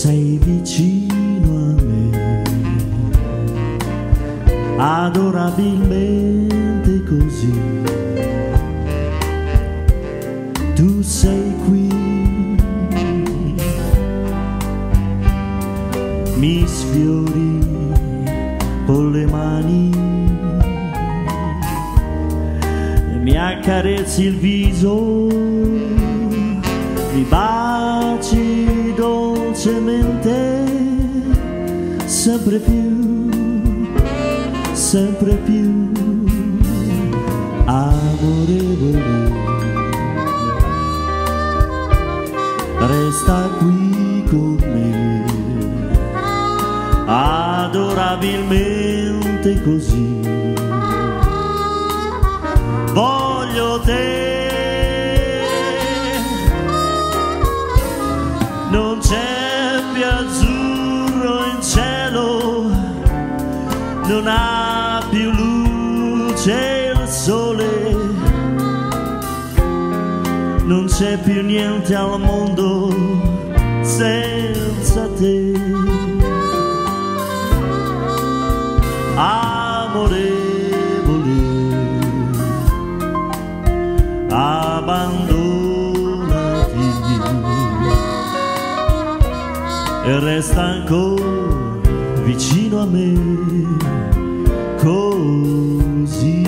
sei vicino a me, adorabilmente così. Tu sei qui, mi sfiori con le mani, e mi accarezzi il viso, mi baci dolcemente, sempre più, sempre più amorevole. Resta qui con me, adorabilmente così. Voglio te, non ha più luce il sole, non c'è più niente al mondo senza te. Amorevole, abbandonati e resta ancora vicino a me così.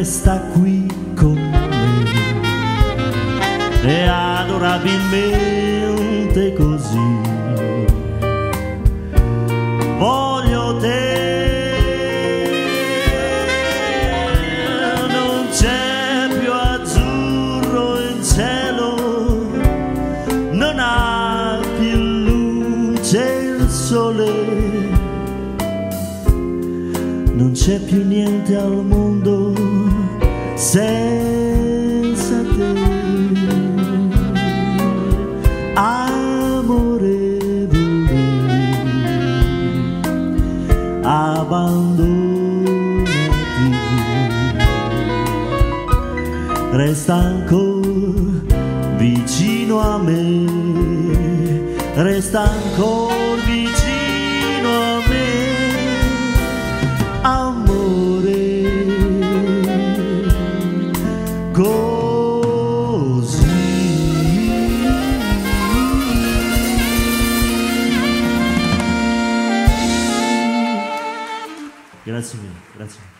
Resta qui con me. E adorabilmente così. Voglio te, non c'è più azzurro in cielo, non ha più luce il sole, non c'è più niente al mondo senza te. Amorevole, abbandonati, resta ancora vicino a me, resta ancora Graças